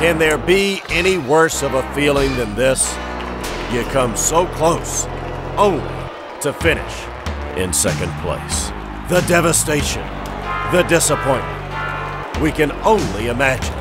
Can there be any worse of a feeling than this? You come so close, only to finish in second place. The devastation, the disappointment. We can only imagine